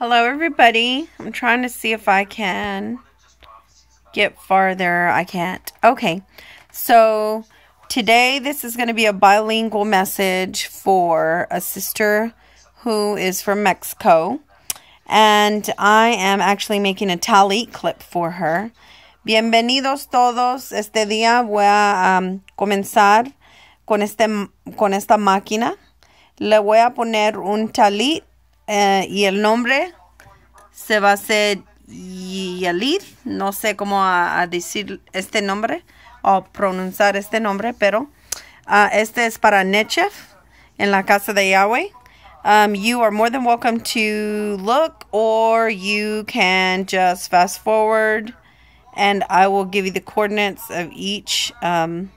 Hello, everybody. I'm trying to see if I can get farther. I can't. Okay. So today, this is going to be a bilingual message for a sister who is from Mexico. And I am actually making a tallit clip for her. Bienvenidos todos. Este día voy a um, comenzar con, este, con esta máquina. Le voy a poner un tallit eh, y el nombre se va a hacer Yalid. No sé cómo a, decir este nombre o pronunciar este nombre, pero uh, este es para Nechef en la casa de Yahweh. Um, you are more than welcome to look or you can just fast forward and I will give you the coordinates of each um,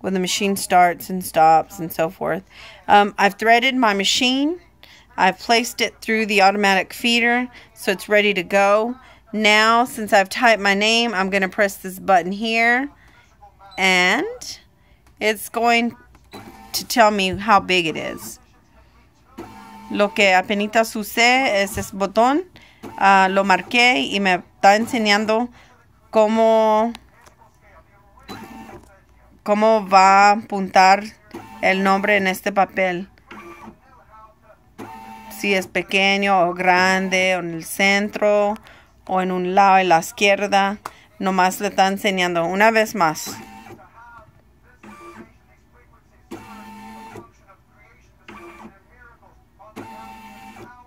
when the machine starts and stops and so forth. Um, I've threaded my machine. I've placed it through the automatic feeder so it's ready to go. Now, since I've typed my name, I'm going to press this button here and it's going to tell me how big it is. Lo que apenas usé es ese botón. Uh, lo marqué y me está enseñando cómo, cómo va a apuntar el nombre en este papel si es pequeño o grande, o en el centro, o en un lado de la izquierda. Nomás le está enseñando una vez más.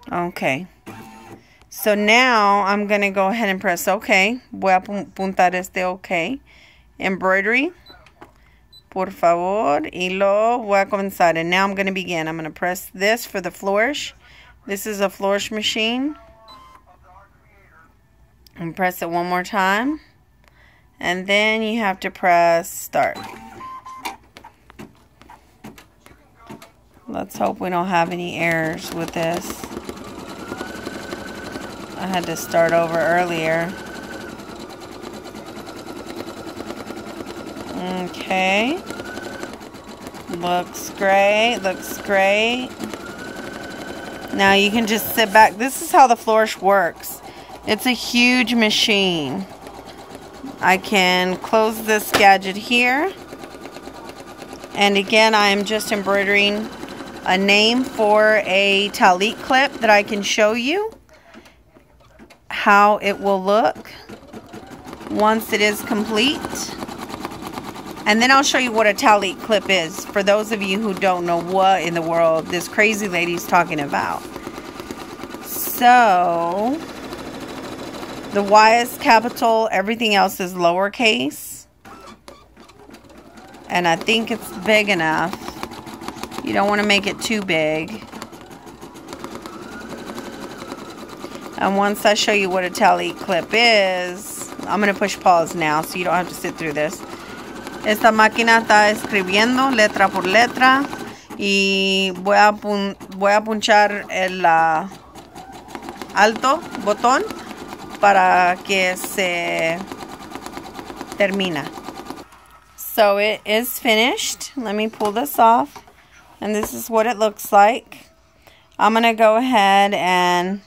Okay. So now I'm going to go ahead and press OK. Voy a apuntar este OK. Embroidery. Por favor. Y lo voy a comenzar. And now I'm going to begin. I'm going to press this for the flourish. This is a flourish machine. And press it one more time. And then you have to press start. Let's hope we don't have any errors with this. I had to start over earlier. Okay. Looks great. Looks great. Now you can just sit back. This is how the Flourish works. It's a huge machine. I can close this gadget here. And again, I am just embroidering a name for a tallit clip that I can show you how it will look once it is complete. And then I'll show you what a tallit clip is for those of you who don't know what in the world this crazy lady's talking about. So, the Y is capital, everything else is lowercase. And I think it's big enough. You don't want to make it too big. And once I show you what a tally clip is, I'm going to push pause now so you don't have to sit through this. Esta máquina está escribiendo letra por letra y voy a, punchar el uh, alto botón para que se termina. So it is finished. Let me pull this off. And this is what it looks like. I'm going to go ahead and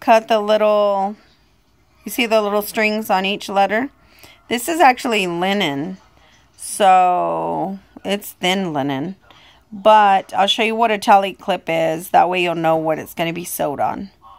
cut the little, you see the little strings on each letter? This is actually linen. So it's thin linen. But I'll show you what a tallit clip is. That way you'll know what it's going to be sewed on.